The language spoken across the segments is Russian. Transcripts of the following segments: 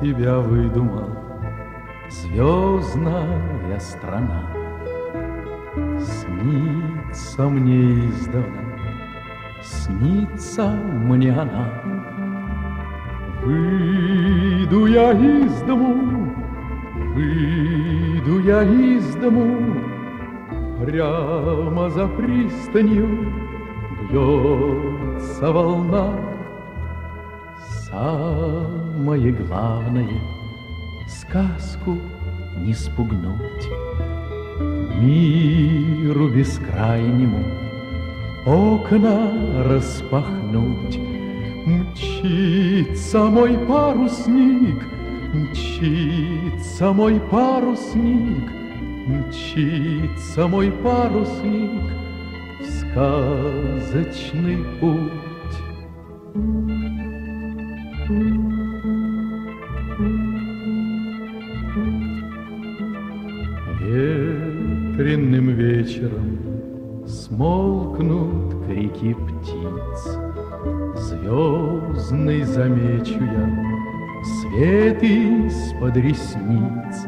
тебя выдумал звездная страна. Снится мне издавна, снится мне она. Выйду я из дому, выйду я из дому, Прямо за пристанью бьется волна. Самое главное — сказку не спугнуть. Миру бескрайнему окна распахнуть. Мчится мой парусник, мчится мой парусник, Мчится мой парусник в сказочный путь. Ветренным вечером смолкнут крики птиц. Звездный замечу я свет из-под ресниц.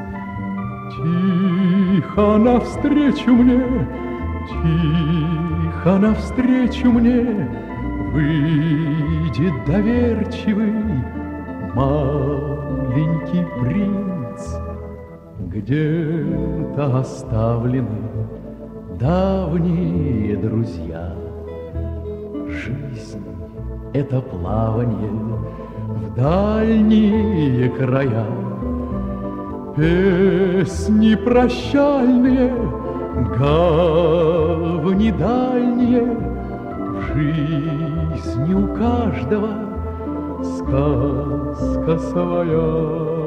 Тихо навстречу мне, тихо навстречу мне Выйдет доверчивый маленький принц. Где-то оставлены давние друзья. Жизнь — это плавание в дальние края. Песни прощальные, гавни дальние, В жизни у каждого сказка своя.